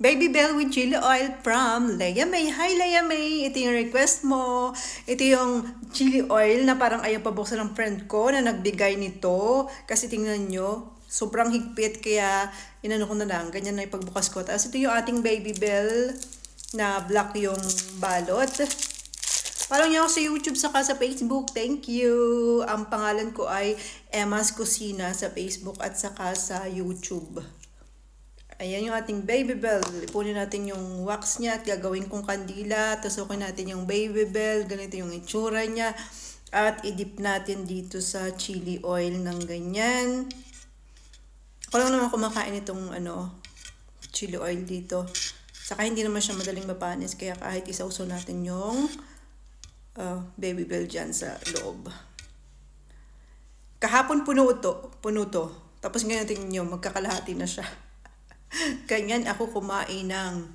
Baby Bell with chili oil from Leia May. Hi Leia May! Ito yung request mo. Ito yung chili oil na parang ayaw pabuksan ng friend ko na nagbigay nito. Kasi tingnan nyo, sobrang higpit kaya inano ko na lang. Ganyan na ipagbukas ko. Tapos ito yung ating Baby Bell na black yung balot. Follow niyo ako sa YouTube saka sa Facebook. Thank you. Ang pangalan ko ay Emma's Kusina sa Facebook at saka sa YouTube. Ayan yung ating baby bell. Ipunin natin yung wax niya at gagawin kong kandila. Tusukin natin yung baby bell. Ganito yung itsura niya. At idip natin dito sa chili oil ng ganyan. Ako lang naman kumakain itong ano, chili oil dito. Saka hindi naman siya madaling mapanis. Kaya kahit isauso natin yung uh, baby bell dyan sa loob. Kahapon puno to. Puno to. Tapos ngayon tingnan nyo, magkakalahati na siya. Ganyan ako kumain ng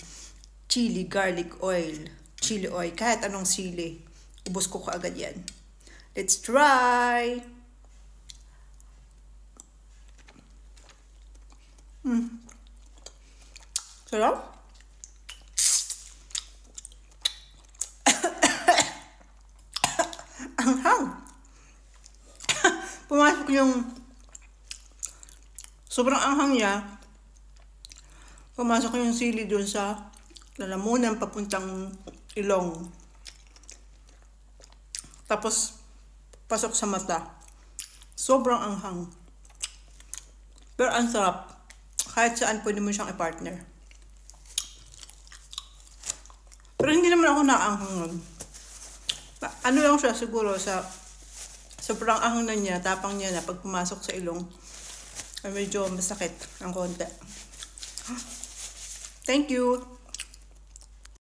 chili garlic oil. Chili oil. Kahit anong sili. Ubus ko kaagad yan. Let's try! Mm. Sarap? Anghang! Pumasok yung sobrang anghang niya pumasok yung sili doon sa lalamunan papuntang ilong. Tapos, pasok sa mata. Sobrang anghang. Pero ang sarap. Kahit saan pwede mo siyang i-partner. Pero hindi naman ako naanghang. Ano lang siya siguro sa sobrang ahang na niya, tapang niya na pag pumasok sa ilong, ay medyo masakit ang konti. Thank you.